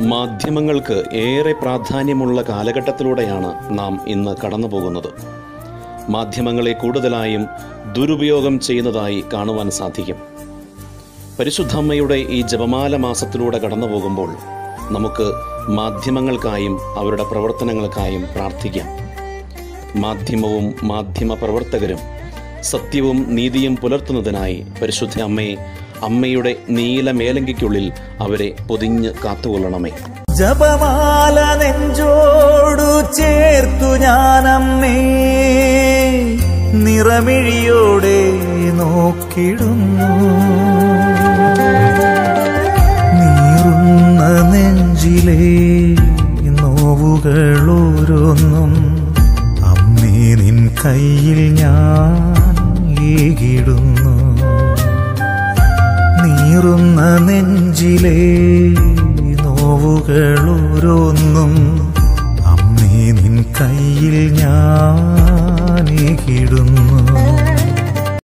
മാധ്യമങ്ങൾക്ക് ഏറെ പ്രാധാന്യമുള്ള കാലഘട്ടത്തിലൂടെയാണ് നാം ഇന്ന് കടന്നു പോകുന്നത് മാധ്യമങ്ങളെ കൂടുതലായും ദുരുപയോഗം ചെയ്യുന്നതായി കാണുവാൻ സാധിക്കും. പരിശുദ്ധമ്മയുടെ ഈ ജപമാല മാസത്തിലൂടെ കടന്നു പോകുമ്പോൾ നമുക്ക് മാധ്യമങ്ങൾക്കായും അവരുടെ പ്രവർത്തനങ്ങൾക്കായും പ്രാർത്ഥിക്കാം. മാധ്യമവും മാധ്യമ പ്രവർത്തകരും സത്യവും നീതിയും പുലർത്തുന്നതിനായി പരിശുദ്ധ അമ്മയെ അമ്മയുടെ നീല മേലങ്കിക്കുള്ളിൽ അവരെ പൊതിഞ്ഞ് കാത്തുകൊള്ളണമേ. ജപമാല നെഞ്ചോടു ചേർത്തു ഞാനമ്മേ നിറമിഴിയോടെ നോക്കിടുന്നു. നീറുന്ന നെഞ്ചിലെ നോവുകൾ ഓരോന്നും അമ്മേ നിൻ കയ്യിൽ ഞാൻ ഏകിടുന്നു. നീറുന്ന നെഞ്ചിലെ നോവുകളോരോന്നും അമ്മേ നിൻ കയ്യിൽ ഞാൻ കിടുന്നു.